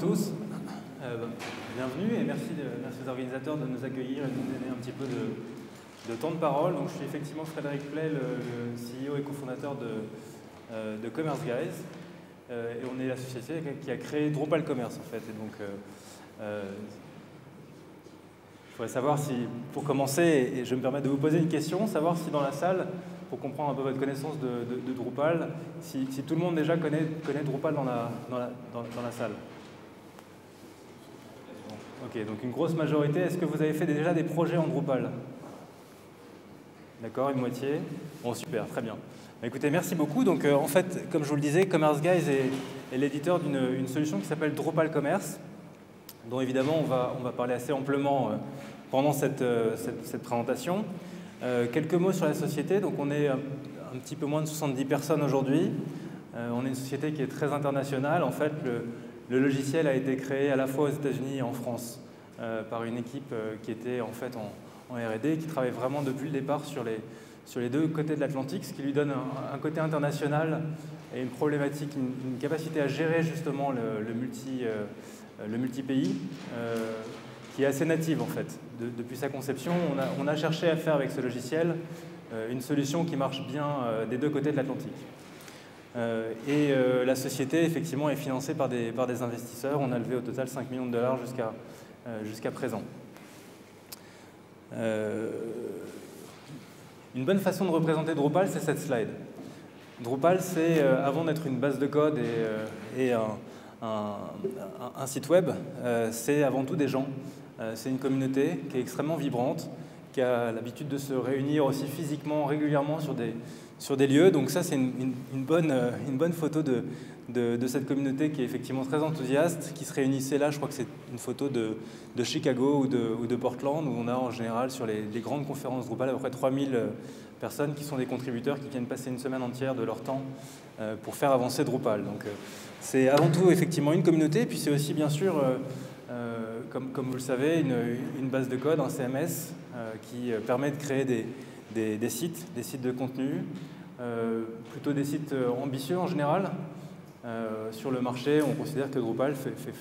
tous, euh, bienvenue et merci, merci, aux organisateurs de nous accueillir et de nous donner un petit peu de, temps de parole. Donc, je suis effectivement Frédéric Play, le, CEO et cofondateur de, euh, de Commerce Guys. Euh, et on est la société qui a créé Drupal Commerce en fait. Et donc, il faudrait savoir si, pour commencer, je me permets de vous poser une question, savoir si dans la salle, pour comprendre un peu votre connaissance de, Drupal, si, tout le monde déjà connaît, Drupal dans, la salle. Ok, donc une grosse majorité. Est-ce que vous avez fait déjà des projets en Drupal? D'accord, une moitié. Bon, super, très bien. Bah, écoutez, merci beaucoup. Donc, euh, en fait, comme je vous le disais, Commerce Guys est, l'éditeur d'une solution qui s'appelle Drupal Commerce, dont évidemment on va, on va parler assez amplement euh, pendant cette, euh, cette, cette présentation. Quelques mots sur la société. Donc on est un, petit peu moins de 70 personnes aujourd'hui. On est une société qui est très internationale. En fait, le, logiciel a été créé à la fois aux États-Unis et en France euh, par une équipe qui était en fait en, R&D, qui travaille vraiment depuis le départ sur les, deux côtés de l'Atlantique, ce qui lui donne un, côté international et une problématique, une, capacité à gérer justement le, le le multi-pays qui est assez native en fait. depuis sa conception, on a, cherché à faire avec ce logiciel euh, une solution qui marche bien euh, des deux côtés de l'Atlantique. Euh, et la société, effectivement, est financée par des, par des investisseurs. On a levé au total 5 millions de dollars jusqu'à jusqu'à présent. une bonne façon de représenter Drupal, c'est cette slide. Drupal, c'est, avant d'être une base de code et, et un, un, site web, c'est avant tout des gens. Euh, c'est une communauté qui est extrêmement vibrante, qui a l'habitude de se réunir aussi physiquement régulièrement sur des, sur des lieux. Donc ça, c'est une, bonne, euh, une bonne photo de, de, cette communauté qui est effectivement très enthousiaste, qui se réunissait là, je crois que c'est une photo de, de Chicago ou de, ou de, Portland, où on a en général sur les, grandes conférences Drupal à peu près 3000 euh, personnes qui sont des contributeurs, qui viennent passer une semaine entière de leur temps pour faire avancer Drupal. Donc c'est avant tout effectivement une communauté, puis c'est aussi bien sûr euh, comme, comme, vous le savez, une, base de code, un CMS, euh, qui euh, permet de créer des, des, sites, des sites de contenu, plutôt des sites ambitieux en général. sur le marché, on considère que Drupal,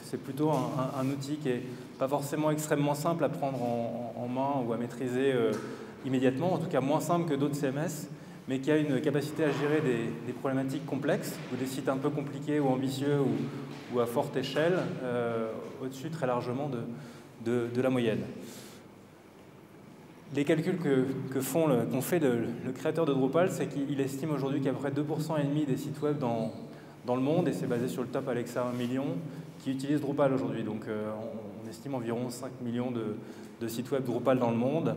c'est plutôt un, outil qui n'est pas forcément extrêmement simple à prendre en, main ou à maîtriser immédiatement, en tout cas moins simple que d'autres CMS, mais qui a une capacité à gérer des, problématiques complexes ou des sites un peu compliqués ou ambitieux ou, à forte échelle, euh, au-dessus très largement de, la moyenne. Les calculs que, fait le, créateur de Drupal, c'est qu'il estime aujourd'hui qu'il y a à peu près 2,5% des sites web dans, le monde, et c'est basé sur le top Alexa 1 million, qui utilisent Drupal aujourd'hui. Donc euh, on, estime environ 5 millions de, sites web Drupal dans le monde.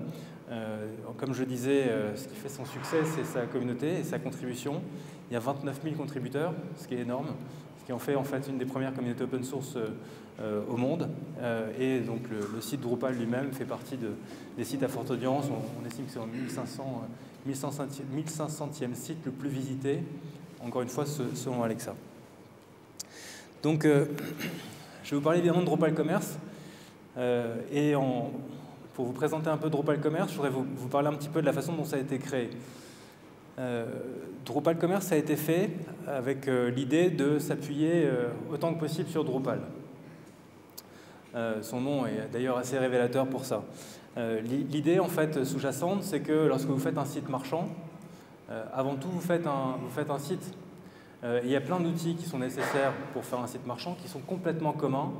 Euh, comme je disais, ce qui fait son succès, c'est sa communauté et sa contribution. Il y a 29 000 contributeurs, ce qui est énorme qui en fait en fait une des premières communautés open source euh, euh, au monde. Euh, et donc le, site Drupal lui-même fait partie de, des sites à forte audience. On, estime que c'est en 1500, 1500e site le plus visité, encore une fois selon Alexa. Donc je vais vous parler évidemment de Drupal Commerce. et pour vous présenter un peu Drupal Commerce, je voudrais vous, vous, parler un petit peu de la façon dont ça a été créé. Euh, Drupal Commerce a été fait avec euh, l'idée de s'appuyer euh, autant que possible sur Drupal. son nom est d'ailleurs assez révélateur pour ça. L'idée en fait sous-jacente, c'est que lorsque vous faites un site marchand, avant tout vous faites un, vous faites un site. il y a plein d'outils qui sont nécessaires pour faire un site marchand qui sont complètement communs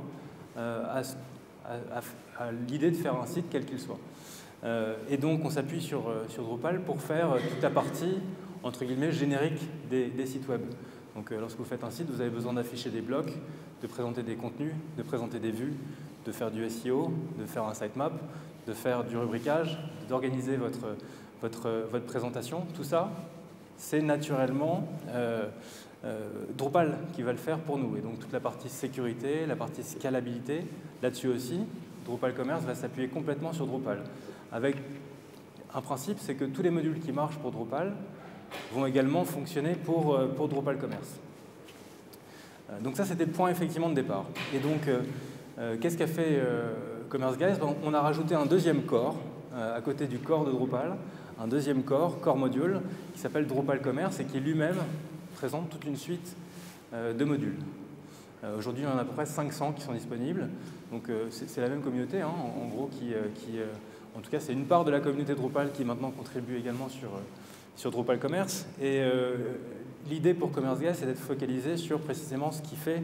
à, à l'idée de faire un site quel qu'il soit. Euh, et donc on s'appuie sur, euh, Drupal pour faire euh, toute la partie entre guillemets générique des, sites web. Donc lorsque vous faites un site, vous avez besoin d'afficher des blocs, de présenter des contenus, de présenter des vues, de faire du SEO, de faire un sitemap, de faire du rubricage, d'organiser votre, votre, votre, présentation. Tout ça, c'est naturellement Drupal qui va le faire pour nous. Et donc toute la partie sécurité, la partie scalabilité, là-dessus aussi, Drupal Commerce va s'appuyer complètement sur Drupal avec un principe, c'est que tous les modules qui marchent pour Drupal vont également fonctionner pour, euh, pour Drupal Commerce. Euh, donc ça, c'était le point effectivement de départ. Et donc, euh, qu'est-ce qu'a fait Commerce Guys? Ben, On a rajouté un deuxième corps à côté du corps de Drupal, un deuxième corps, corps module, qui s'appelle Drupal Commerce et qui lui-même présente toute une suite de modules. Aujourd'hui, on en a à peu près 500 qui sont disponibles. Donc c'est la même communauté, hein, en, gros, qui en tout cas, c'est une part de la communauté Drupal qui maintenant contribue également sur, sur Drupal Commerce. Et l'idée pour CommerceGuy, c'est d'être focalisé sur précisément ce qui fait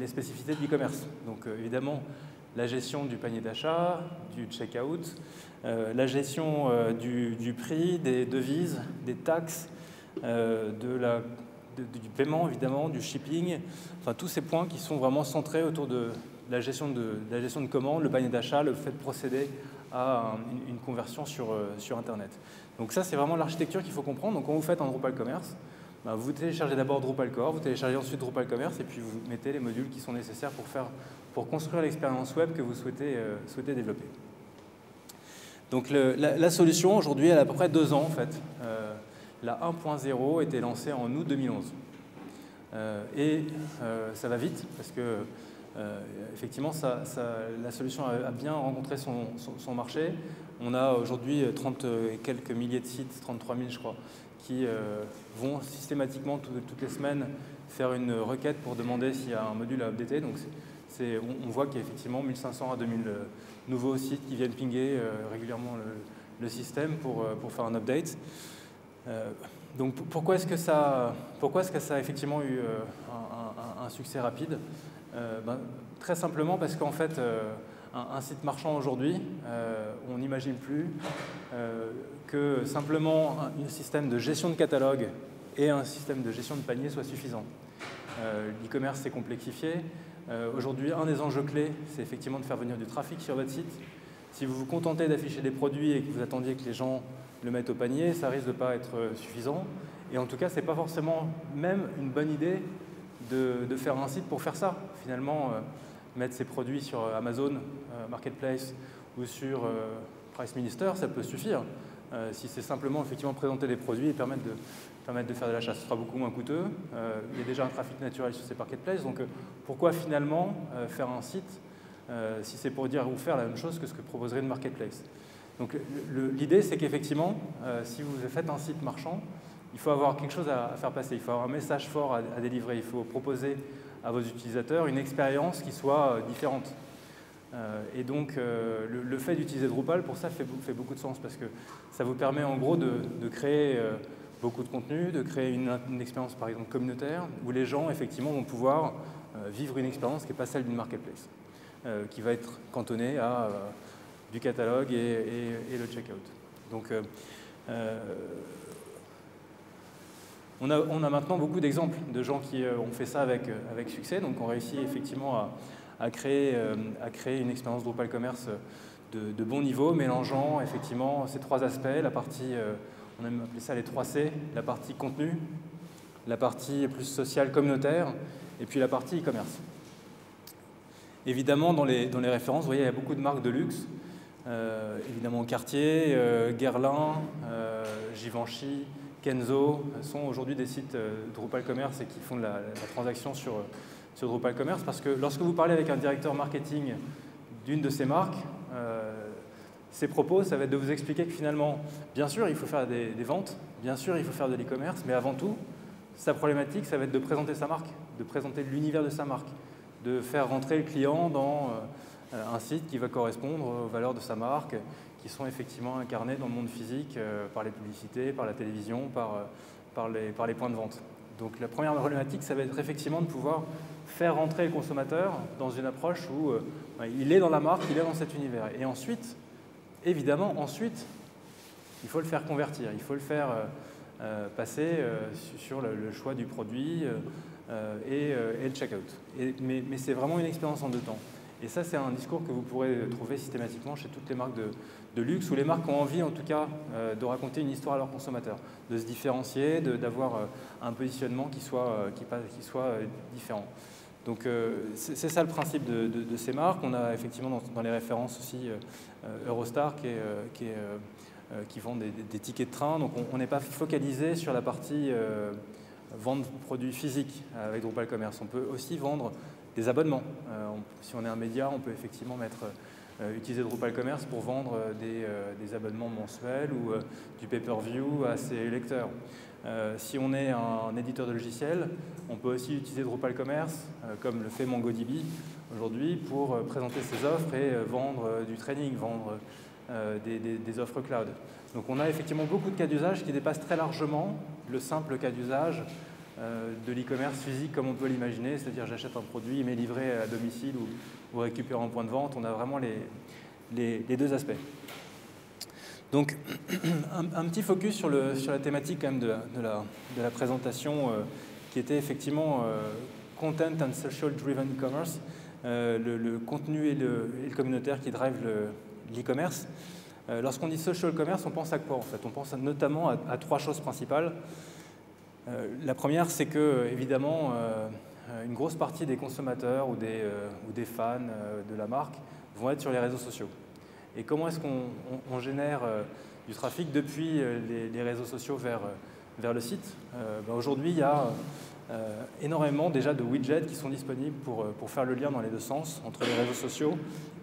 les spécificités de l'e-commerce. Donc évidemment, la gestion du panier d'achat, du checkout, euh, la gestion euh, du, prix, des devises, des taxes, euh, du paiement évidemment, du shipping, enfin tous ces points qui sont vraiment centrés autour de la gestion de, la gestion de commandes, le panier d'achat, le fait de procéder à une, conversion sur, sur Internet. Donc ça c'est vraiment l'architecture qu'il faut comprendre. Donc quand vous faites un Drupal Commerce, bah, vous téléchargez d'abord Drupal Core, vous téléchargez ensuite Drupal Commerce et puis vous mettez les modules qui sont nécessaires pour faire pour construire l'expérience web que vous souhaitez, euh, souhaitez développer. Donc la, solution aujourd'hui, elle a à peu près deux ans en fait. Euh, la 1.0 a été lancée en août 2011. Euh, et ça va vite parce que effectivement ça, la solution a, bien rencontré son, marché. On a aujourd'hui 30 et quelques milliers de sites, 33 000 je crois, qui vont systématiquement toutes les semaines faire une requête pour demander s'il y a un module à updater. Donc on, voit qu'il y a effectivement 1500 à 2000 euh, nouveaux sites qui viennent pinguer euh, régulièrement le, système pour, euh, faire un update. donc pourquoi est-ce que ça a effectivement eu un, succès rapide? Ben, Très simplement parce qu'en fait, un, site marchand aujourd'hui, on n'imagine plus que simplement un, système de gestion de catalogue et un système de gestion de panier soit suffisant. L'e-commerce s'est complexifié, euh, aujourd'hui, un des enjeux clés, c'est effectivement de faire venir du trafic sur votre site. Si vous vous contentez d'afficher des produits et que vous attendiez que les gens le mettent au panier, ça risque de ne pas être euh, suffisant. Et en tout cas, ce n'est pas forcément même une bonne idée de, faire un site pour faire ça. Finalement, euh, mettre ses produits sur Amazon Marketplace ou sur Price Minister, ça peut suffire. si c'est simplement effectivement présenter des produits et permettre de, permettre de faire de l'achat. Ce sera beaucoup moins coûteux. Euh, il y a déjà un trafic naturel sur ces marketplaces. Donc euh, pourquoi finalement euh, faire un site si c'est pour dire ou faire la même chose que ce que proposerait une marketplace? Donc l'idée c'est qu'effectivement, si vous faites un site marchand, il faut avoir quelque chose à, faire passer, il faut avoir un message fort à, délivrer, il faut proposer à vos utilisateurs une expérience qui soit différente. et donc, le, fait d'utiliser Drupal, pour ça, fait, beaucoup de sens parce que ça vous permet en gros de, créer beaucoup de contenu, de créer une, expérience par exemple communautaire, où les gens effectivement vont pouvoir euh, vivre une expérience qui n'est pas celle d'une marketplace, euh, qui va être cantonnée à euh, du catalogue et, le checkout. Donc on a, maintenant beaucoup d'exemples de gens qui ont fait ça avec, avec succès, donc on réussit effectivement à, créer, à créer une expérience Drupal Commerce de, bon niveau, mélangeant effectivement ces trois aspects, la partie on aime appeler ça les 3 C, la partie contenu, la partie plus sociale communautaire, et puis la partie e-commerce. Évidemment, dans les, références, vous voyez, il y a beaucoup de marques de luxe. Euh, évidemment, Cartier, euh, Guerlain, euh, Givenchy, Kenzo sont aujourd'hui des sites Drupal Commerce et qui font la, transaction sur, sur Drupal Commerce. Parce que lorsque vous parlez avec un directeur marketing d'une de ces marques, ces propos, ça va être de vous expliquer que finalement, bien sûr, il faut faire des, ventes, bien sûr, il faut faire de l'e-commerce, mais avant tout, sa problématique, ça va être de présenter sa marque, de présenter l'univers de sa marque, de faire rentrer le client dans euh, un site qui va correspondre aux valeurs de sa marque, qui sont effectivement incarnées dans le monde physique euh, par les publicités, par la télévision, par, euh, par, les, points de vente. Donc la première problématique, ça va être effectivement de pouvoir faire rentrer le consommateur dans une approche où il est dans la marque, il est dans cet univers. Et ensuite, Évidemment, ensuite, il faut le faire convertir, il faut le faire euh, euh, passer euh, sur le, choix du produit et, le checkout. Et, mais, c'est vraiment une expérience en deux temps. Et ça, c'est un discours que vous pourrez trouver systématiquement chez toutes les marques de, luxe ou les marques ont envie, en tout cas, de raconter une histoire à leurs consommateurs, de se différencier, d'avoir un positionnement qui soit, qui, qui soit différent. Donc c'est ça le principe de, ces marques. On a effectivement dans les références aussi euh, Eurostar qui, euh, euh, qui, vend des, tickets de train. Donc on n'est pas focalisé sur la partie vente de produits physiques avec Drupal Commerce. On peut aussi vendre des abonnements. si on est un média, on peut effectivement mettre, utiliser Drupal Commerce pour vendre des, abonnements mensuels ou du pay-per-view à ses lecteurs. si on est un, éditeur de logiciels, on peut aussi utiliser Drupal Commerce, comme le fait MongoDB aujourd'hui, pour présenter ses offres et vendre du training, vendre des, offres cloud. Donc on a effectivement beaucoup de cas d'usage qui dépassent très largement le simple cas d'usage de l'e-commerce physique comme on peut l'imaginer, c'est-à-dire j'achète un produit, il m'est livré à domicile ou, ou récupéré en point de vente. On a vraiment les, les, deux aspects. Donc, un, petit focus sur, le, sur, la thématique quand même de, la, de la, présentation euh, qui était effectivement euh, Content and Social Driven E-Commerce, euh, le, contenu et le, communautaire qui drive l'e-commerce. Lorsqu'on dit social commerce, on pense à quoi en fait? On pense notamment à, trois choses principales. La première, c'est que évidemment, une grosse partie des consommateurs ou des, ou des fans de la marque vont être sur les réseaux sociaux. Et comment est-ce qu'on génère euh, du trafic depuis euh, les, réseaux sociaux vers, euh, vers le site? Ben Aujourd'hui, il y a énormément déjà de widgets qui sont disponibles pour, pour, faire le lien dans les deux sens entre les réseaux sociaux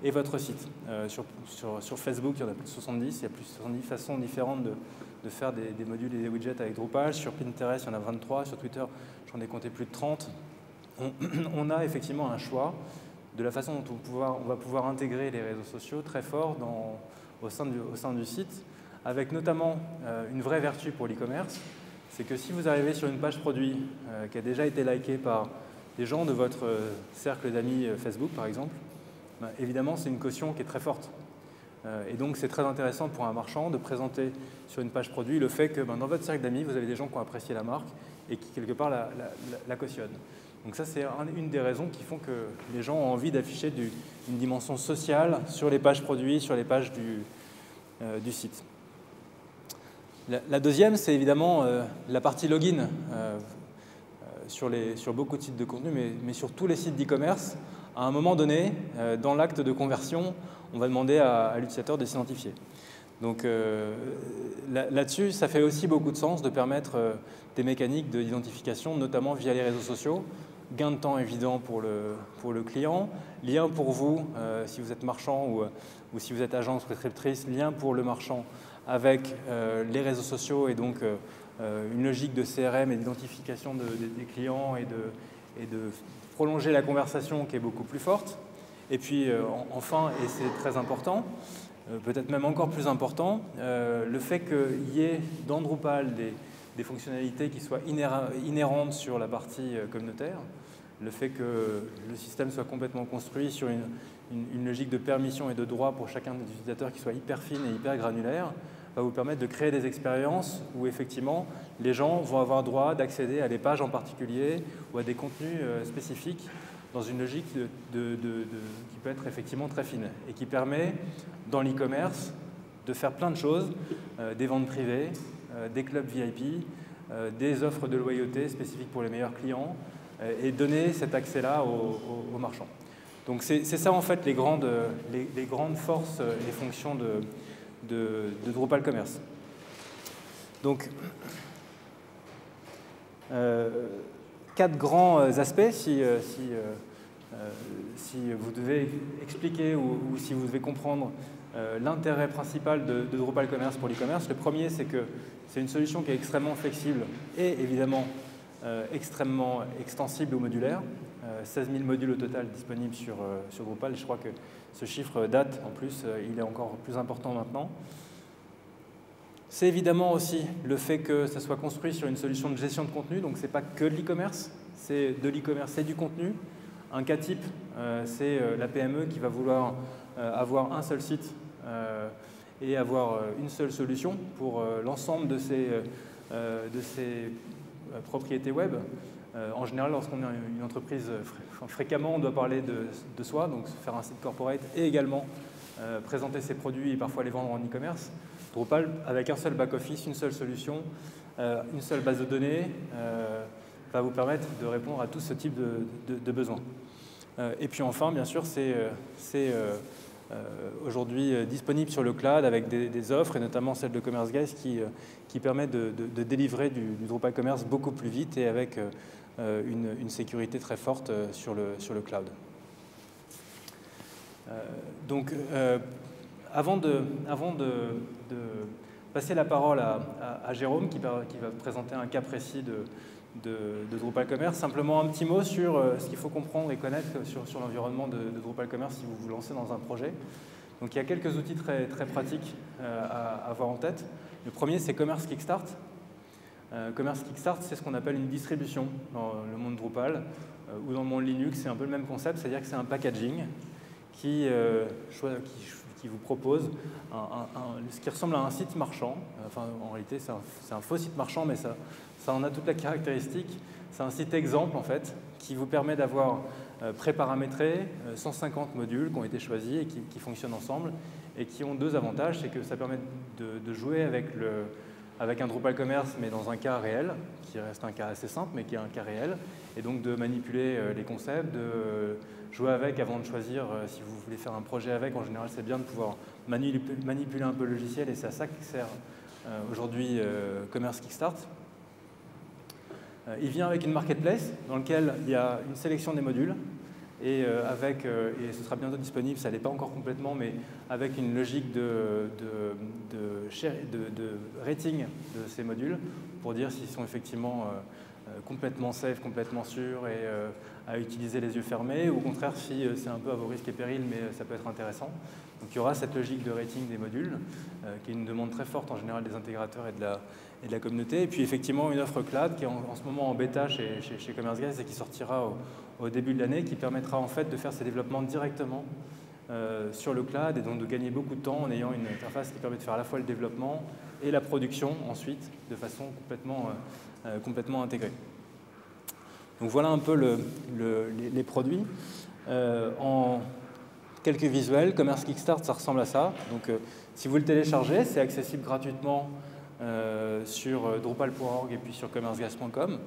et votre site. sur, sur, sur, Facebook, il y en a plus de 70, il y a plus de 70 façons différentes de, de faire des, modules et des widgets avec Drupal. Sur Pinterest, il y en a 23, sur Twitter, j'en ai compté plus de 30. On, on a effectivement un choix de la façon dont on, va pouvoir intégrer les réseaux sociaux très fort au, sein du, site, avec notamment euh, une vraie vertu pour l'e-commerce, c'est que si vous arrivez sur une page produit euh, qui a déjà été likée par des gens de votre euh, cercle d'amis Facebook, par exemple, ben, évidemment, c'est une caution qui est très forte. Et donc, c'est très intéressant pour un marchand de présenter sur une page produit le fait que ben, dans votre cercle d'amis, vous avez des gens qui ont apprécié la marque et qui, quelque part, la cautionnent. Donc ça, c'est une des raisons qui font que les gens ont envie d'afficher une dimension sociale sur les pages produits, sur les pages du, euh, site. La, deuxième, c'est évidemment euh, la partie login. Euh, sur, sur, beaucoup de sites de contenu, mais, sur tous les sites d'e-commerce, à un moment donné, dans l'acte de conversion, on va demander à, l'utilisateur de s'identifier. Donc là-dessus, ça fait aussi beaucoup de sens de permettre des mécaniques d'identification, notamment via les réseaux sociaux, gain de temps évident pour le, pour le client, lien pour vous, euh, si vous êtes marchand ou, ou, si vous êtes agence prescriptrice, lien pour le marchand avec euh, les réseaux sociaux et donc euh, une logique de CRM et d'identification des clients et de, et de prolonger la conversation qui est beaucoup plus forte. Et puis enfin, et c'est très important, peut-être même encore plus important, le fait qu'il y ait dans Drupal des, fonctionnalités qui soient inhérentes sur la partie euh, communautaire, le fait que le système soit complètement construit sur une, logique de permission et de droit pour chacun des utilisateurs qui soit hyper fine et hyper granulaire, va vous permettre de créer des expériences où effectivement les gens vont avoir droit d'accéder à des pages en particulier ou à des contenus euh, spécifiques dans une logique qui peut être effectivement très fine et qui permet dans l'e-commerce de faire plein de choses, euh, des ventes privées, euh, des clubs VIP, euh, des offres de loyauté spécifiques pour les meilleurs clients et donner cet accès-là aux, marchands. Donc c'est ça en fait les grandes, les, grandes forces et fonctions de, de, Drupal Commerce. Donc quatre grands aspects si, si, si, vous devez expliquer ou, si vous devez comprendre l'intérêt principal de, Drupal Commerce pour l'e-commerce. Le premier, c'est que c'est une solution qui est extrêmement flexible et évidemment euh, extrêmement extensible ou modulaire. 16 euh, 000 modules au total disponibles euh, sur Drupal. Je crois que ce chiffre date en plus, il est encore plus important maintenant. C'est évidemment aussi le fait que ça soit construit sur une solution de gestion de contenu, donc ce n'est pas que de l'e-commerce, c'est de l'e-commerce, c'est du contenu. Un cas type, c'est la PME qui va vouloir avoir un seul site et avoir euh, une seule solution pour euh, l'ensemble de euh, ces propriétés web. en général, lorsqu'on est une entreprise, fréquemment, on doit parler de, soi, donc faire un site corporate et également présenter ses produits et parfois les vendre en e-commerce. Drupal, avec un seul back-office, une seule solution, une seule base de données, va vous permettre de répondre à tout ce type de, besoins. et puis enfin, bien sûr, c'est euh, aujourd'hui euh, disponible sur le cloud avec des, offres, et notamment celle de Commerce Guys qui, euh, qui permet de, délivrer du, Drupal Commerce beaucoup plus vite et avec une, sécurité très forte sur le, sur le cloud. donc, avant de, avant de, passer la parole à, Jérôme qui, va présenter un cas précis de, Drupal Commerce. Simplement un petit mot sur ce qu'il faut comprendre et connaître sur, l'environnement de, Drupal Commerce si vous vous lancez dans un projet. Donc il y a quelques outils très, pratiques à avoir en tête. Le premier, c'est Commerce Kickstart. Euh, Commerce Kickstart, c'est ce qu'on appelle une distribution dans le monde Drupal euh, ou dans le monde Linux. C'est un peu le même concept, c'est-à-dire que c'est un packaging qui, euh, qui, vous propose ce qui ressemble à un site marchand. Enfin, en réalité, c'est un, faux site marchand, mais ça, ça en a toute la caractéristique. C'est un site exemple, en fait, qui vous permet d'avoir pré-paramétré 150 modules qui ont été choisis et qui, fonctionnent ensemble et qui ont deux avantages. C'est que ça permet de jouer avec le avec un Drupal Commerce, mais dans un cas réel, qui reste un cas assez simple, mais qui est un cas réel, et donc de manipuler euh, les concepts, de jouer avec avant de choisir euh, si vous voulez faire un projet avec. En général, c'est bien de pouvoir manipuler un peu le logiciel, et c'est à ça que sert euh, aujourd'hui Commerce Kickstart. Il vient avec une marketplace dans laquelle il y a une sélection des modules, et euh, avec, euh, et ce sera bientôt disponible, ça n'est pas encore complètement, mais avec une logique de, de, de, rating de ces modules pour dire s'ils sont effectivement euh, complètement safe, complètement sûrs et à utiliser les yeux fermés, ou au contraire si c'est un peu à vos risques et périls, mais ça peut être intéressant. Donc il y aura cette logique de rating des modules, qui est une demande très forte en général des intégrateurs et de la, et de la communauté. Et puis effectivement une offre cloud qui est en, ce moment en bêta chez, chez, chez et qui sortira au, début de l'année qui permettra en fait de faire ces développements directement euh, sur le cloud et donc de gagner beaucoup de temps en ayant une interface qui permet de faire à la fois le développement et la production ensuite de façon complètement, euh, euh, complètement intégrée. Donc voilà un peu les, produits. en quelques visuels, Commerce Kickstart, ça ressemble à ça. Donc si vous le téléchargez, c'est accessible gratuitement sur drupal.org et puis sur commercegas.com.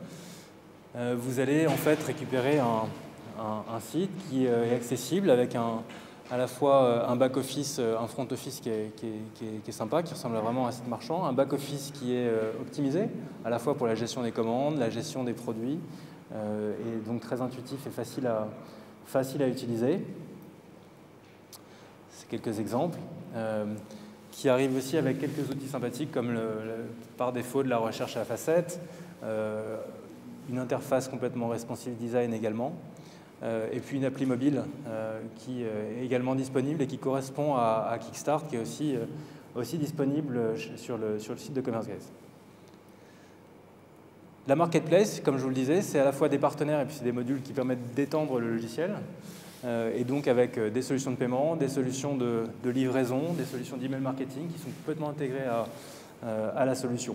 Euh, vous allez en fait récupérer un, site qui euh, est accessible avec à la fois euh, un back-office, un front-office qui est, sympa, qui ressemble vraiment à un site marchand, un back-office qui est optimisé, à la fois pour la gestion des commandes, la gestion des produits, et donc très intuitif et facile à utiliser. C'est quelques exemples. Qui arrivent aussi avec quelques outils sympathiques comme par défaut de la recherche à facettes, une interface complètement responsive design également, euh, et puis une appli mobile euh, qui euh, est également disponible et qui correspond à, Kickstart, qui est aussi, disponible sur le, sur le site de CommerceGuys. La marketplace, comme je vous le disais, c'est à la fois des partenaires et puis c'est des modules qui permettent d'étendre le logiciel, et donc avec des solutions de paiement, des solutions de, livraison, des solutions d'email marketing qui sont complètement intégrées à, à la solution.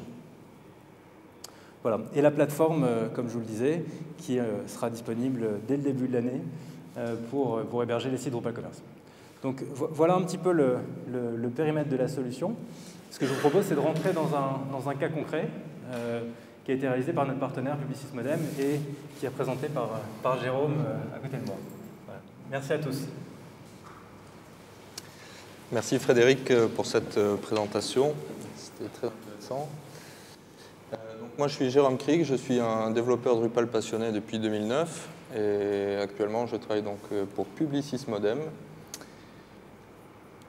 Et la plateforme, euh, comme je vous le disais, qui euh, sera disponible dès le début de l'année euh, pour, pour héberger les sites Drupal Commerce. Donc voilà un petit peu le, périmètre de la solution. Ce que je vous propose, c'est de rentrer dans un, cas concret qui a été réalisé par notre partenaire Publicis Modem et qui est présenté par Jérôme à côté de moi. Merci à tous. Merci Frédéric pour cette présentation. C'était très intéressant. Moi, je suis Jérôme Krieg, je suis un développeur Drupal passionné depuis 2009 et actuellement, je travaille donc euh, pour Publicis Modem.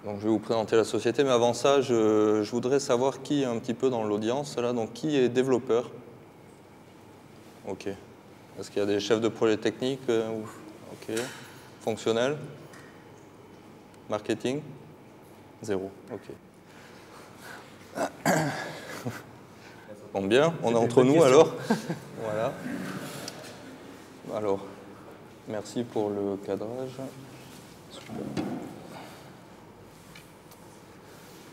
Donc, je vais vous présenter la société, mais avant ça, je, voudrais savoir qui est un petit peu dans l'audience. Donc, qui est développeur? Ok. Est-ce qu'il y a des chefs de projet technique euh, Ok. Fonctionnel Marketing Zéro. Ok. bien, on est entre nous alors. voilà. Alors, merci pour le cadrage.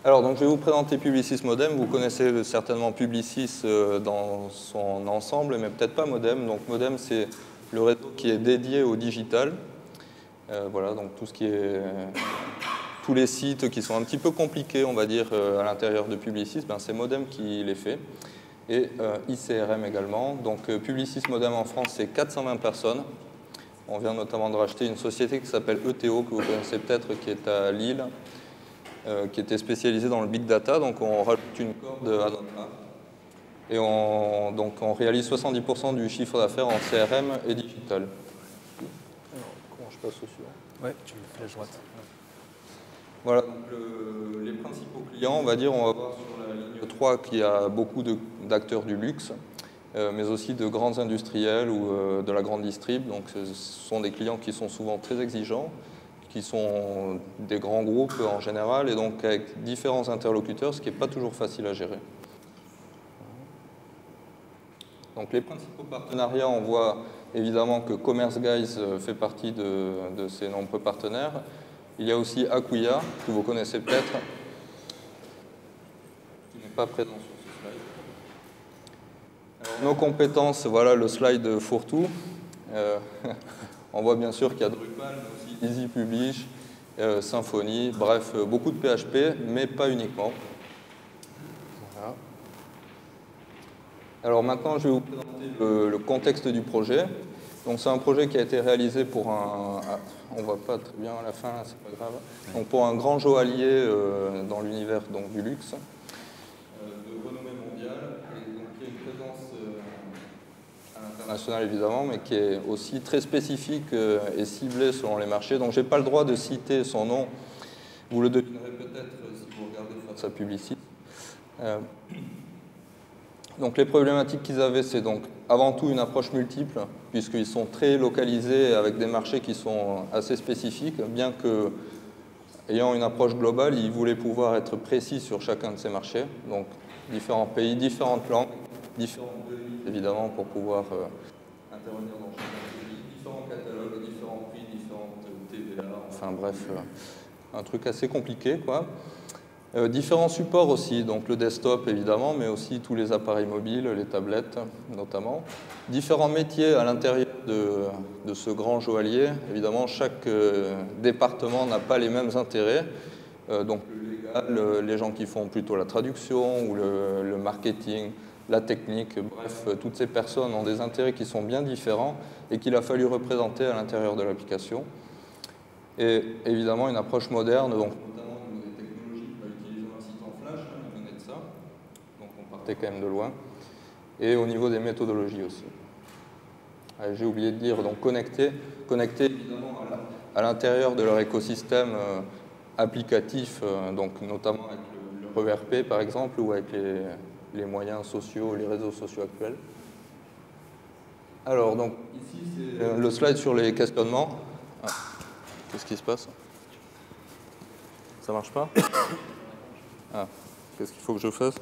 Alors, donc, je vais vous présenter Publicis Modem. Vous connaissez certainement Publicis euh, dans son ensemble, mais peut-être pas Modem. Donc, Modem, c'est le réseau qui est dédié au digital. Euh, voilà, donc tout ce qui est tous les sites qui sont un petit peu compliqués, on va dire, euh, à l'intérieur de Publicis, ben, c'est Modem qui les fait et euh, ICRM également. Donc euh, Publicis Modem en France, c'est 420 personnes. On vient notamment de racheter une société qui s'appelle ETO, que vous connaissez peut-être, qui est à Lille, euh, qui était spécialisée dans le big data. Donc on rajoute une corde à notre Et on, donc on réalise 70% du chiffre d'affaires en CRM et digital. Je passe au suivant Ouais, tu fais la droite. Voilà, donc les principaux clients, on va dire, on va voir sur la ligne milieu 3 qui a beaucoup d'acteurs du luxe, mais aussi de grands industriels ou de la grande distrib. Donc ce sont des clients qui sont souvent très exigeants, qui sont des grands groupes en général, et donc avec différents interlocuteurs, ce qui n'est pas toujours facile à gérer. Donc les principaux partenariats, on voit évidemment que Commerce Guys euh, fait partie de, ces nombreux partenaires. Il y a aussi Akuya, que vous connaissez peut-être, qui n'est pas présent sur ce slide. nos compétences, voilà le slide fourre-tout. Euh, on voit bien sûr qu'il y a Drupal, mais aussi Easy Publish, euh, Symfony, bref, beaucoup de PHP, mais pas uniquement. Alors maintenant, je vais vous présenter le, contexte du projet. Donc c'est un projet qui a été réalisé pour un, à grand joaillier euh, dans l'univers du luxe, euh, de renommée mondiale, et qui a une présence euh, à l'international évidemment, mais qui est aussi très spécifique et ciblée selon les marchés. Donc j'ai pas le droit de citer son nom. Vous le devinerez peut-être si vous regardez sa publicité. Donc les problématiques qu'ils avaient, c'est donc avant tout une approche multiple, puisqu'ils sont très localisés avec des marchés qui sont assez spécifiques, bien que ayant une approche globale, ils voulaient pouvoir être précis sur chacun de ces marchés. Donc différents pays, différentes langues, différents pays évidemment pour pouvoir euh, intervenir dans chacun pays, différents catalogues, différents prix, différentes TVA, enfin bref, euh, un truc assez compliqué quoi. Euh, différents supports aussi, donc le desktop évidemment, mais aussi tous les appareils mobiles, les tablettes notamment. Différents métiers à l'intérieur de, ce grand joaillier. Évidemment, chaque euh, département n'a pas les mêmes intérêts. Euh, donc le légal, les gens qui font plutôt la traduction ou le, marketing, la technique, bref, toutes ces personnes ont des intérêts qui sont bien différents et qu'il a fallu représenter à l'intérieur de l'application. Et évidemment, une approche moderne, donc quand même de loin. Et au niveau des méthodologies aussi. J'ai oublié de dire, donc connecter, connecter à l'intérieur de leur écosystème euh, applicatif, euh, donc notamment avec le, ERP par exemple, ou avec les, moyens sociaux, les réseaux sociaux actuels. Alors, donc euh, le slide sur les questionnements. Ah, qu'est-ce qui se passe? Ça marche pas? Ah, Qu'est-ce qu'il faut que je fasse?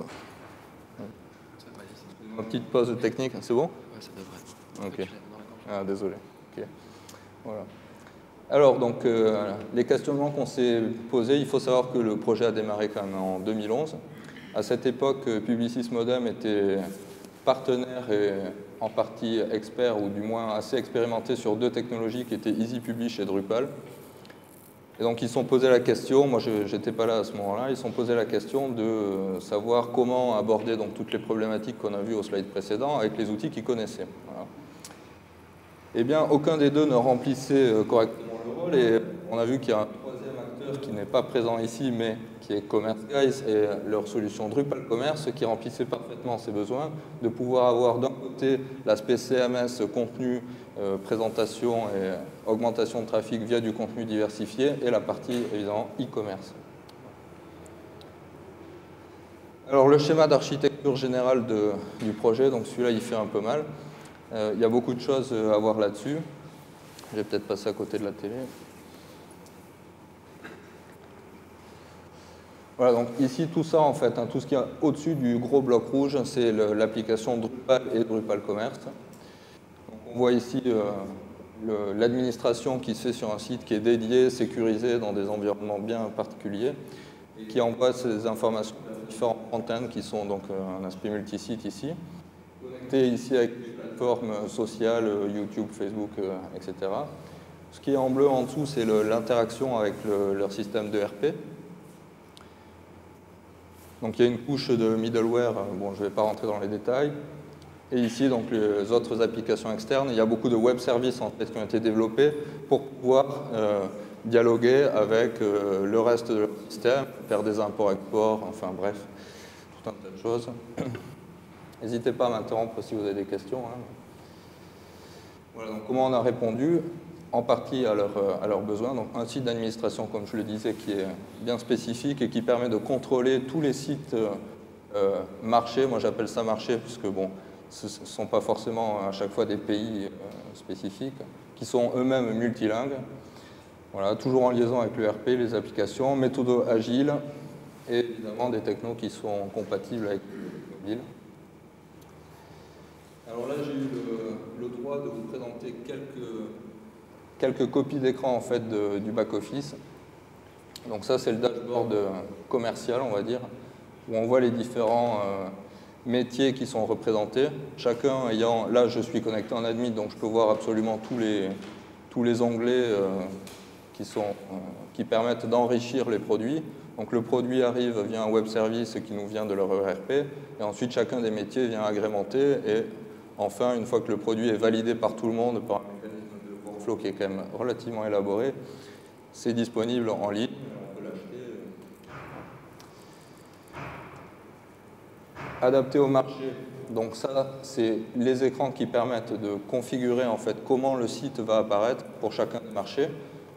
Une petite pause technique, c'est bon Oui, ça devrait. Ok. Ah, désolé. Voilà. Alors, donc, euh, les questionnements qu'on s'est posés, il faut savoir que le projet a démarré quand même en 2011. À cette époque, euh, Publicis Modem était partenaire et en partie expert, ou du moins assez expérimenté sur deux technologies qui étaient Easy Publish et Drupal. Et donc ils se sont posé la question, moi je n'étais pas là à ce moment-là, ils se sont posé la question de savoir comment aborder donc, toutes les problématiques qu'on a vues au slide précédent avec les outils qu'ils connaissaient. Eh bien, aucun des deux ne remplissait euh, correctement le rôle et on a vu qu'il y a un troisième acteur qui n'est pas présent ici mais qui est Commerce Guys et leur solution Drupal Commerce qui remplissait parfaitement ces besoins, de pouvoir avoir d'un côté l'aspect CMS, contenu, euh, présentation et augmentation de trafic via du contenu diversifié et la partie évidemment e-commerce. Alors le schéma d'architecture générale du projet, donc celui-là il fait un peu mal. Euh, il y a beaucoup de choses à voir là-dessus. Je vais peut-être passer à côté de la télé. Voilà, donc ici, tout ça, en fait, hein, tout ce qui est au-dessus du gros bloc rouge, c'est l'application Drupal et Drupal Commerce. On voit ici euh, l'administration qui se fait sur un site qui est dédié, sécurisé dans des environnements bien particuliers qui envoie ces informations à différentes antennes qui sont donc euh, un aspect multisite ici, connecté ici avec des plateformes sociales, euh, YouTube, Facebook, etc. Ce qui est en bleu en dessous, c'est l'interaction avec leur système de RP. Donc il y a une couche de middleware, bon je ne vais pas rentrer dans les détails. Et ici, donc les autres applications externes, il y a beaucoup de web services qui ont été développés pour pouvoir euh, dialoguer avec euh, le reste de leur système, faire des imports-exports, enfin bref, tout un tas de choses. N'hésitez pas à m'interrompre si vous avez des questions. Hein. Voilà, donc comment on a répondu en partie à, leurs besoins. Donc un site d'administration, comme je le disais, qui est bien spécifique et qui permet de contrôler tous les sites euh, marché, moi j'appelle ça marché puisque bon, ce ne sont pas forcément à chaque fois des pays spécifiques, qui sont eux-mêmes multilingues. Voilà, toujours en liaison avec l'ERP, les applications, méthode agile et évidemment des technos qui sont compatibles avec le mobile. Alors là, j'ai eu le, droit de vous présenter quelques, copies d'écran en fait du back-office. Donc ça, c'est le dashboard commercial, on va dire, où on voit les différents euh, métiers qui sont représentés. Chacun ayant, là, je suis connecté en admin, donc je peux voir absolument tous les, tous les onglets euh, qui, sont, euh, qui permettent d'enrichir les produits. Donc le produit arrive via un web service qui nous vient de leur ERP, et ensuite chacun des métiers vient agrémenter, et enfin, une fois que le produit est validé par tout le monde par un mécanisme de workflow qui est quand même relativement élaboré, c'est disponible en ligne. On peut l'acheter. Adapté au marché. Donc ça, c'est les écrans qui permettent de configurer en fait comment le site va apparaître pour chacun des marchés.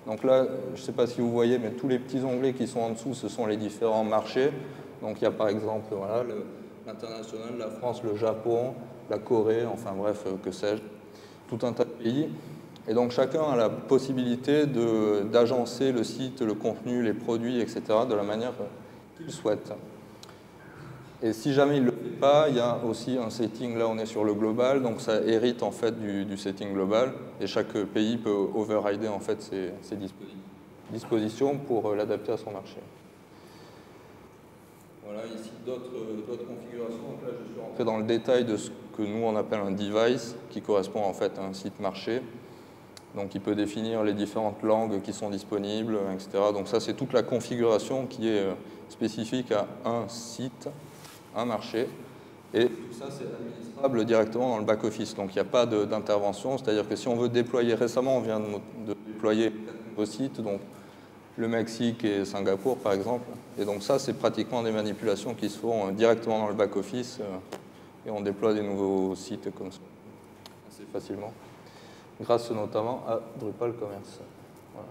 Donc là, je ne sais pas si vous voyez, mais tous les petits onglets qui sont en dessous, ce sont les différents marchés. Donc il y a par exemple l'international, la France, le Japon, la Corée, enfin bref, euh, que sais-je, tout un tas de pays. Et donc chacun a la possibilité d'agencer le site, le contenu, les produits, etc. de la manière qu'il souhaite. Et si jamais il ne le fait pas, il y a aussi un setting, là on est sur le global, donc ça hérite en fait du, setting global, et chaque pays peut overrider en fait ses, dispositions pour euh, l'adapter à son marché. Voilà, ici d'autres configurations. Donc là, je suis rentré dans le détail de ce que nous on appelle un device, qui correspond en fait à un site marché. Donc il peut définir les différentes langues qui sont disponibles, etc. Donc ça c'est toute la configuration qui est euh, spécifique à un site un marché, et tout ça, c'est administrable directement dans le back-office. Donc, il n'y a pas d'intervention. C'est-à-dire que si on veut déployer, récemment, on vient de, déployer vos sites, donc le Mexique et Singapour, par exemple. Et donc, ça, c'est pratiquement des manipulations qui se font euh, directement dans le back-office. Euh, et on déploie des nouveaux sites comme ça, assez facilement. Grâce notamment à Drupal Commerce. Voilà.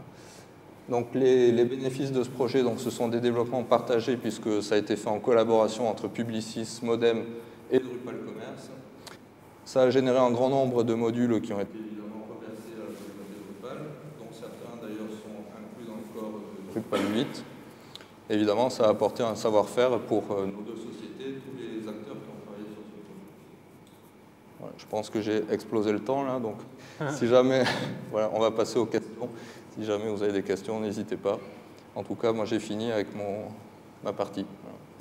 Donc les, bénéfices de ce projet, donc, ce sont des développements partagés puisque ça a été fait en collaboration entre Publicis, Modem et Drupal Commerce. Ça a généré un grand nombre de modules qui ont été évidemment reversés à la communauté Drupal, dont certains d'ailleurs sont inclus dans le corps de Drupal 8. Évidemment, ça a apporté un savoir-faire pour euh, nos deux sociétés, tous les acteurs qui ont travaillé sur ce projet. je pense que j'ai explosé le temps là, donc si jamais, voilà, on va passer aux questions. Si jamais vous avez des questions, n'hésitez pas. En tout cas, moi j'ai fini avec mon, ma partie.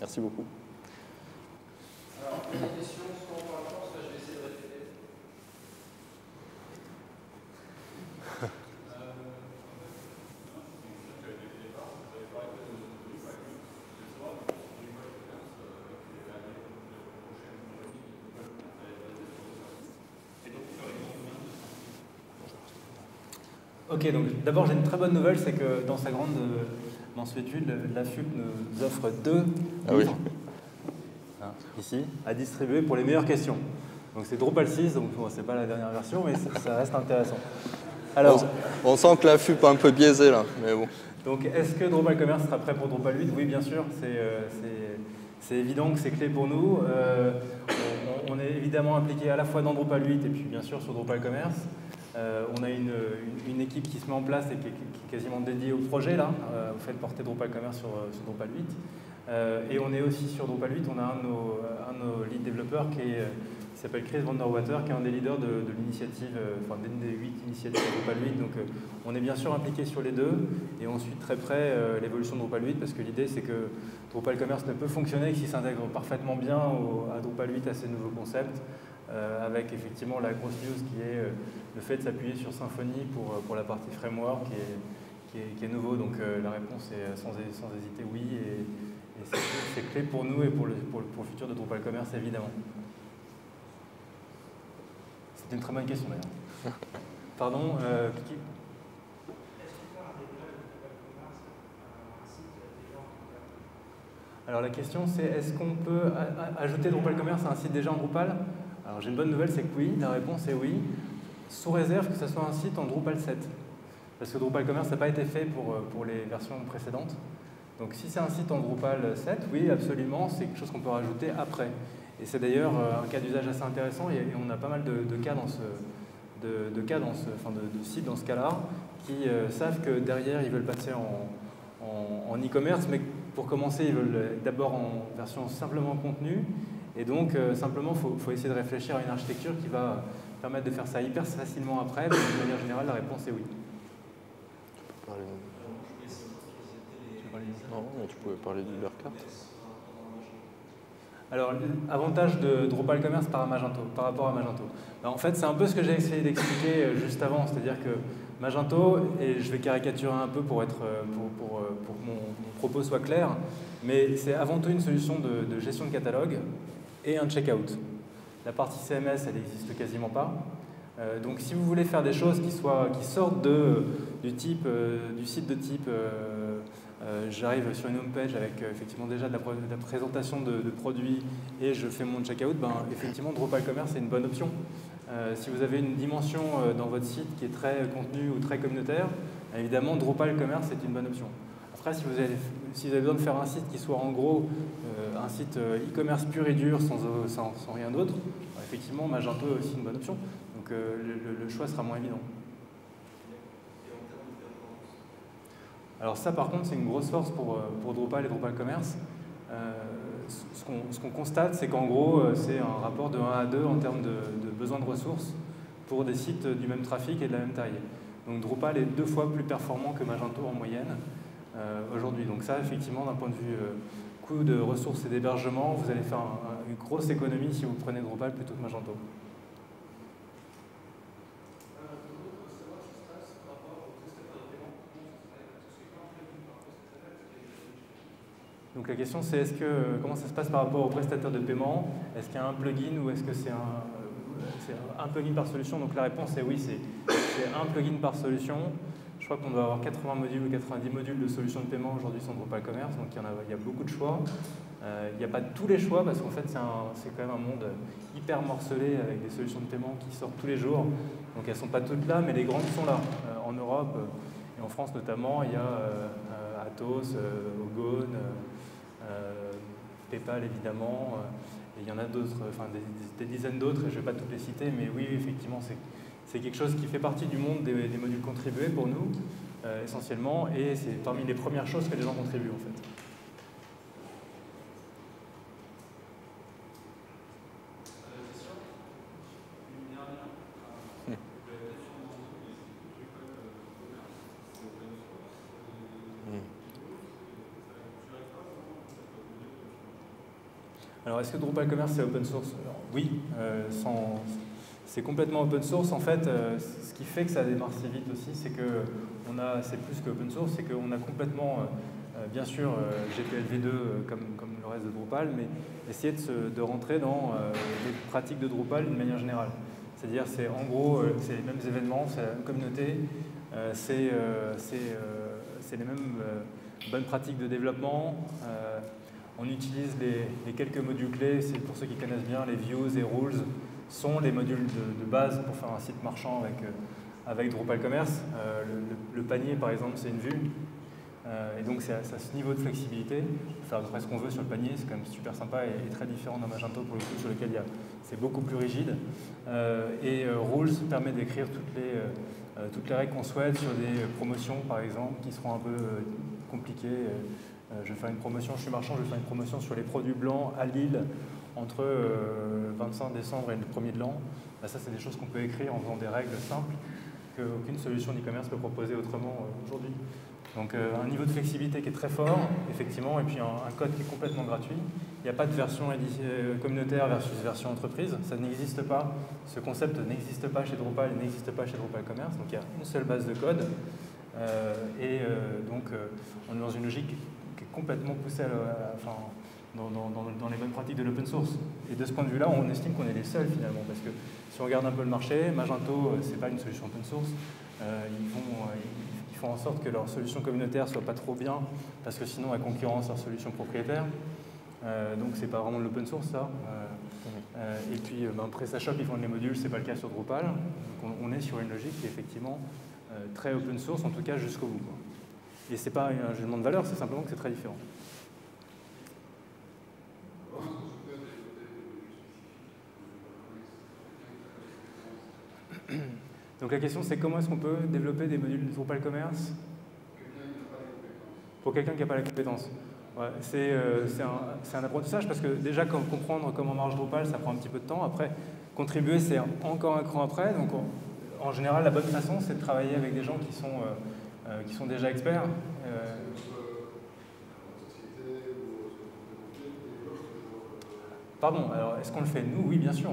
Merci beaucoup. Alors, Ok, donc d'abord j'ai une très bonne nouvelle, c'est que dans sa grande euh, mansuétude, la FUP nous offre deux ah hein, ici, à distribuer pour les meilleures questions. Donc c'est Drupal 6, donc bon, c'est pas la dernière version, mais ça reste intéressant. Alors, on, sent que la FUP est un peu biaisée là, mais bon. Donc est-ce que Drupal Commerce sera prêt pour Drupal 8 Oui, bien sûr, euh, c'est évident que c'est clé pour nous. Euh, on, est évidemment impliqué à la fois dans Drupal 8 et puis bien sûr sur Drupal Commerce. Euh, on a une, équipe qui se met en place et qui, est quasiment dédiée au projet, là, euh, au fait de porter Drupal Commerce sur, euh, Drupal 8. et on est aussi sur Drupal 8, on a un de nos, lead développeurs qui, s'appelle Chris Vanderwater, qui est un des leaders de, l'initiative, enfin des huit initiatives Drupal 8. Donc on est bien sûr impliqué sur les deux et on suit très près l'évolution de Drupal 8 parce que l'idée c'est que Drupal Commerce ne peut fonctionner que s'il s'intègre parfaitement bien à Drupal 8 à ces nouveaux concepts. Euh, avec effectivement la grosse news qui est euh, le fait de s'appuyer sur Symfony pour, euh, pour la partie framework qui est, qui est, nouveau. Donc la réponse est sans, sans hésiter oui, et, c'est clé pour nous et pour le, pour, le, futur de Drupal Commerce évidemment. C'était une très bonne question d'ailleurs. Pardon, euh, Alors la question c'est est-ce qu'on peut ajouter Drupal Commerce à un site déjà en Drupal? Alors j'ai une bonne nouvelle, c'est que oui, la réponse est oui, sous réserve que ce soit un site en Drupal 7. Parce que Drupal Commerce n'a pas été fait pour, euh, pour les versions précédentes. Donc si c'est un site en Drupal 7, oui, absolument, c'est quelque chose qu'on peut rajouter après. Et c'est d'ailleurs un cas d'usage assez intéressant et, on a pas mal de, cas dans ce, de, cas dans ce, enfin de, sites dans ce cas-là qui savent que derrière ils veulent passer en e-commerce, mais pour commencer, ils veulent d'abord en version simplement contenu. Et donc, euh, simplement, il faut, essayer de réfléchir à une architecture qui va permettre de faire ça hyper facilement après. Mais de manière générale, la réponse est oui. Tu peux parler Non, mais tu pouvais parler d'Ubercart. Alors, avantage de Drupal Commerce par, Magento, par rapport à Magento. Ben, en fait, c'est un peu ce que j'ai essayé d'expliquer euh, juste avant, c'est-à-dire que Magento, et je vais caricaturer un peu pour, être, pour, euh, pour, que mon, propos soit clair, mais c'est avant tout une solution de, gestion de catalogue et un checkout. La partie CMS, elle n'existe quasiment pas. Euh, donc si vous voulez faire des choses qui, soient, qui sortent du, type, du site de type j'arrive sur une home page avec effectivement déjà de la, présentation de, produits et je fais mon checkout, ben, effectivement Drupal Commerce est une bonne option. Euh, si vous avez une dimension euh, dans votre site qui est très contenu ou très communautaire, évidemment Drupal Commerce est une bonne option. Après, si vous, avez, si vous avez besoin de faire un site qui soit en gros euh, un site e-commerce pur et dur sans, sans, rien d'autre, effectivement Magento est aussi une bonne option. Donc le, choix sera moins évident. Alors ça par contre c'est une grosse force pour, Drupal et Drupal Commerce ce qu'on constate, c'est qu'en gros, euh, c'est un rapport de 1 à 2 en termes de, besoin de ressources pour des sites du même trafic et de la même taille. Donc Drupal est deux fois plus performant que Magento en moyenne euh, aujourd'hui. Donc ça, effectivement, d'un point de vue euh, coût de ressources et d'hébergement, vous allez faire une grosse économie si vous prenez Drupal plutôt que Magento. Donc la question c'est est-ce que comment ça se passe par rapport au prestataire de paiement? Est-ce qu'il y a un plugin ou est-ce que c'est un, euh, un, plugin par solution? Donc la réponse est oui, c'est un plugin par solution. Je crois qu'on doit avoir 80 modules ou 90 modules de solutions de paiement aujourd'hui sur Drupal Commerce, donc il y, a, beaucoup de choix. Euh, il n'y a pas tous les choix parce qu'en fait c'est quand même un monde hyper morcelé avec des solutions de paiement qui sortent tous les jours. Donc elles ne sont pas toutes là, mais les grandes sont là. Euh, en Europe et en France notamment, il y a Atos, Ogone, euh, PayPal évidemment, euh, et il y en a d'autres, enfin des, dizaines d'autres, je ne vais pas toutes les citer, mais oui, effectivement, c'est quelque chose qui fait partie du monde des, modules contribués pour nous, euh, essentiellement, et c'est parmi les premières choses que les gens contribuent en fait. Alors, est-ce que Drupal Commerce c'est open source? Oui, euh, c'est complètement open source. En fait, euh, ce qui fait que ça démarre si vite aussi, c'est que on a, c'est plus que open source, c'est qu'on a complètement, euh, bien sûr, GPLv2 comme, comme le reste de Drupal, mais essayer de, de rentrer dans les pratiques de Drupal d'une manière générale. C'est-à-dire, c'est en gros, c'est les mêmes événements, c'est la même communauté, c'est les mêmes bonnes pratiques de développement. On utilise les, quelques modules clés, c'est pour ceux qui connaissent bien, les views et rules sont les modules de, base pour faire un site marchand avec, euh, avec Drupal Commerce. Euh, le, panier, par exemple, c'est une vue. Euh, et donc, c'est à, ce niveau de flexibilité. Faire à peu ce qu'on veut sur le panier, c'est quand même super sympa et, très différent d'un Magento pour le coup, sur lequel c'est beaucoup plus rigide. et Rules permet d'écrire toutes les, toutes les règles qu'on souhaite sur des promotions, par exemple, qui seront un peu compliquées je vais faire une promotion, je suis marchand, je vais faire une promotion sur les produits blancs à Lille entre 25 euh, décembre et le 1er de l'an. Bah, ça, c'est des choses qu'on peut écrire en faisant des règles simples qu'aucune solution d'e-commerce peut proposer autrement euh, aujourd'hui. Donc un niveau de flexibilité qui est très fort, effectivement, et puis un, code qui est complètement gratuit. Il n'y a pas de version communautaire versus version entreprise, ça n'existe pas. Ce concept n'existe pas chez Drupal, il n'existe pas chez Drupal Commerce, donc il y a une seule base de code. et donc on est dans une logique qui est complètement poussé enfin, dans, les bonnes pratiques de l'open source. Et de ce point de vue-là, on estime qu'on est les seuls finalement, parce que si on regarde un peu le marché, Magento, euh, c'est pas une solution open source. Euh, ils, font, euh, ils, font en sorte que leur solution communautaire soit pas trop bien, parce que sinon elle concurrence leur solution propriétaire. donc c'est pas vraiment de l'open source ça. et puis ben, PrestaShop, ils font les modules, c'est pas le cas sur Drupal. Donc on, est sur une logique qui est effectivement très open source, en tout cas jusqu'au bout. Et ce n'est pas un jugement de valeur, c'est simplement que c'est très différent. Donc la question c'est comment est-ce qu'on peut développer des modules Drupal Commerce Pour quelqu'un qui n'a pas la compétence. Euh, c'est un, un, apprentissage parce que déjà comprendre comment marche Drupal ça prend un petit peu de temps. Après, contribuer c'est encore un cran après. Donc en général la bonne façon c'est de travailler avec des gens qui sont, euh, euh, qui sont déjà experts. Pardon, alors est-ce qu'on le fait nous? Oui, bien sûr,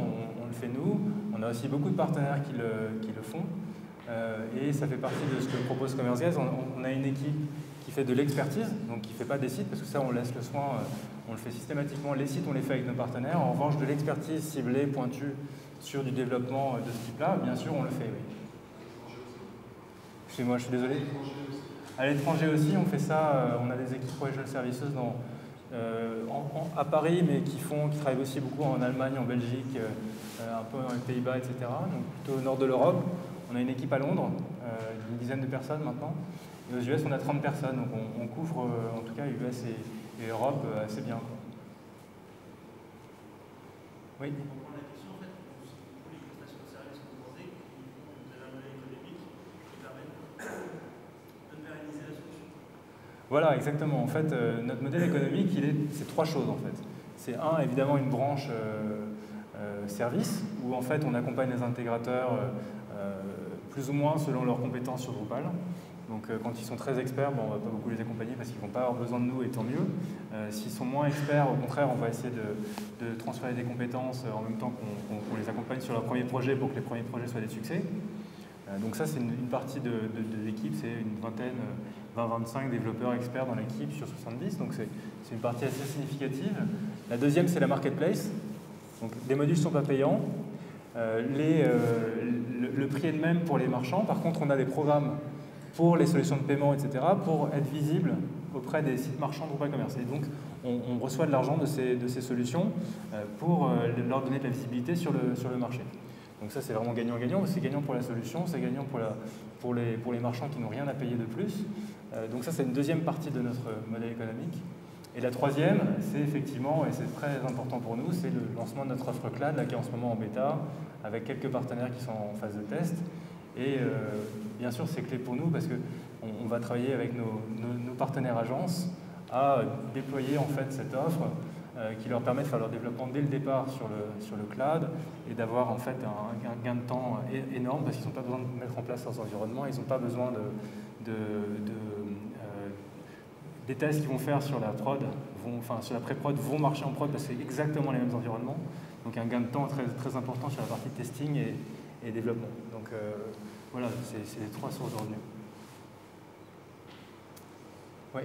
le fait nous. On a aussi beaucoup de partenaires qui le, font. et ça fait partie de ce que propose Commerce On, a une équipe qui fait de l'expertise, donc qui ne fait pas des sites, parce que ça, on laisse le soin, euh, on le fait systématiquement. Les sites, on les fait avec nos partenaires. En revanche, de l'expertise ciblée, pointue sur du développement euh, de ce type-là, bien sûr, on le fait, oui. Excusez-moi, je suis désolé. À l'étranger aussi, on fait ça. Euh, on a des équipes professional services à Paris, mais qui, font, qui travaillent aussi beaucoup en Allemagne, en Belgique, un peu dans les Pays-Bas, etc. Donc plutôt au nord de l'Europe. On a une équipe à Londres, d'une dizaine de personnes maintenant aux US, on a 30 personnes, donc on, couvre euh, en tout cas US et, Europe euh, assez bien. Oui Voilà, exactement. En fait, euh, notre modèle économique, c'est trois choses en fait. C'est un, évidemment, une branche service, où en fait on accompagne les intégrateurs plus ou moins selon leurs compétences sur Drupal. Donc euh, quand ils sont très experts, bon, on ne va pas beaucoup les accompagner parce qu'ils ne vont pas avoir besoin de nous et tant mieux. Euh, s'ils sont moins experts, au contraire, on va essayer de, transférer des compétences euh, en même temps qu'on les accompagne sur leur premier projet pour que les premiers projets soient des succès. donc ça, c'est une, partie de, l'équipe, c'est une vingtaine, 20-25 développeurs experts dans l'équipe sur 70, donc c'est une partie assez significative. La deuxième, c'est la marketplace. Donc les modules ne sont pas payants. les, le, le, prix est le même pour les marchands. Par contre, on a des programmes pour les solutions de paiement, etc., pour être visible auprès des sites marchands de Commerce. Et donc, on, reçoit de l'argent de ces, solutions euh, pour euh, leur donner de la visibilité sur le, sur le marché. Donc ça, c'est vraiment gagnant-gagnant. C'est gagnant pour la solution, c'est gagnant pour, la, pour, les, pour les marchands qui n'ont rien à payer de plus. Euh, donc ça, c'est une deuxième partie de notre modèle économique. Et la troisième, c'est effectivement, et c'est très important pour nous, c'est le lancement de notre offre cloud, qui est en ce moment en bêta, avec quelques partenaires qui sont en phase de test. Et euh, bien sûr, c'est clé pour nous parce qu'on on va travailler avec nos, partenaires agences à déployer en fait cette offre euh, qui leur permet de faire leur développement dès le départ sur le, sur le cloud et d'avoir en fait un, gain de temps énorme parce qu'ils n'ont pas besoin de mettre en place leurs environnements, ils n'ont pas besoin de, des tests qu'ils vont faire sur la prod, vont, enfin sur la pré-prod vont marcher en prod parce que c'est exactement les mêmes environnements. Donc un gain de temps très, important sur la partie testing et, et développement. Donc euh, voilà, c'est les trois sources de revenus. Oui.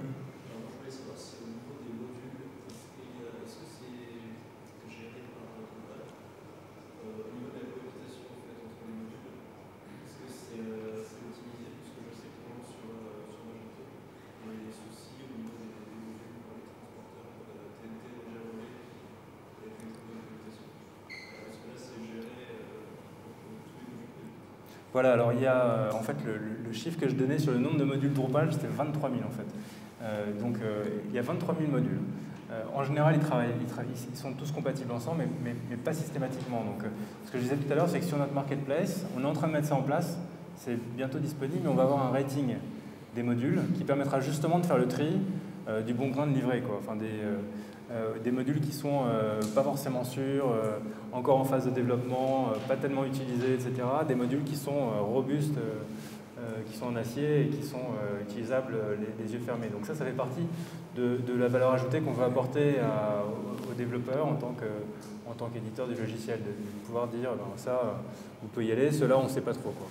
Voilà, alors il y a euh, en fait le, chiffre que je donnais sur le nombre de modules Drupal, c'était 23 000 en fait. Euh, donc euh, il y a 23 000 modules. en général, ils, travaillent, ils, sont tous compatibles ensemble, mais, mais, pas systématiquement. Donc ce que je disais tout à l'heure, c'est que sur notre marketplace, on est en train de mettre ça en place, c'est bientôt disponible, mais on va avoir un rating des modules qui permettra justement de faire le tri du bon grain de livret. Quoi. Enfin, des, euh, des modules qui sont euh, pas forcément sûrs, euh, encore en phase de développement, pas tellement utilisés, etc. Des modules qui sont robustes, qui sont en acier et qui sont utilisables les, yeux fermés. Donc ça, ça fait partie de, la valeur ajoutée qu'on veut apporter aux développeurs en tant en tant qu'éditeur du logiciel, de, pouvoir dire ben, ça, vous pouvez y aller, cela on ne sait pas trop. Quoi.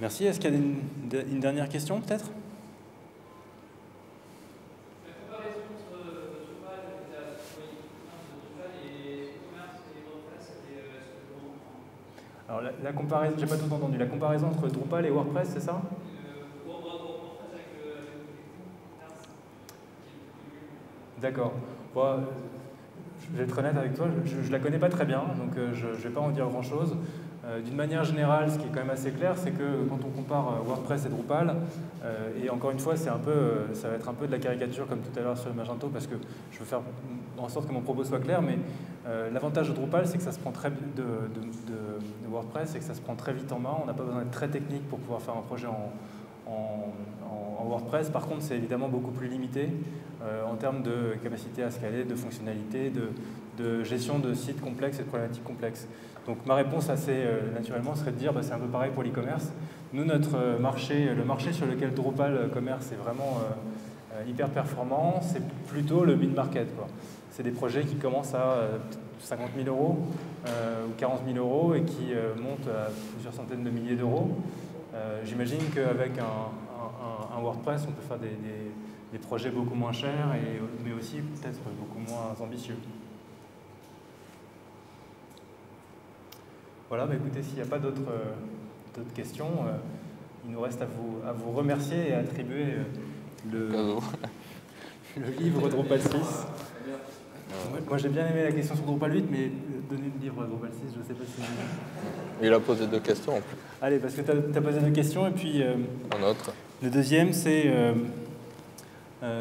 Merci. Est-ce qu'il y a une, dernière question peut-être? Alors la, comparaison, j'ai pas tout entendu. La comparaison entre Drupal et WordPress, c'est ça? D'accord. je vais être honnête avec toi, je ne la connais pas très bien, donc euh, je ne vais pas en dire grand-chose. Euh, d'une manière générale, ce qui est quand même assez clair, c'est que quand on compare euh, WordPress et Drupal, euh, et encore une fois, un peu, ça va être un peu de la caricature comme tout à l'heure sur le Magento, parce que je veux faire en sorte que mon propos soit clair, mais l'avantage de Drupal, c'est que ça se prend très WordPress, c'est que ça se prend très vite en main. On n'a pas besoin d'être très technique pour pouvoir faire un projet en, en, WordPress. Par contre, c'est évidemment beaucoup plus limité en termes de capacité à scaler, de fonctionnalité, de, de gestion de sites complexes et de problématiques complexes. Donc ma réponse assez euh, naturellement serait de dire bah, c'est un peu pareil pour l'e-commerce. Nous, notre euh, marché, le marché sur lequel Drupal euh, Commerce est vraiment hyper performant, c'est plutôt le mid-market. C'est des projets qui commencent à 50 000 euros ou 40 000 euros et qui montent à plusieurs centaines de milliers d'euros. J'imagine qu'avec un, WordPress, on peut faire des, projets beaucoup moins chers, et, mais aussi peut-être beaucoup moins ambitieux. Voilà, bah écoutez, s'il n'y a pas d'autres euh, questions, euh, il nous reste à vous, à vous remercier et à attribuer euh, le, le livre Drupal 6. Moi, j'ai bien aimé la question sur Drupal 8, mais donner le livre Drupal 6, je ne sais pas si. Il a posé deux questions en plus. Allez, parce que tu as, posé deux questions, et puis. Un autre. Le deuxième, c'est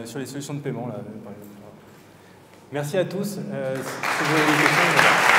sur les solutions de paiement. Là, Merci à tous. si vous avez des questions,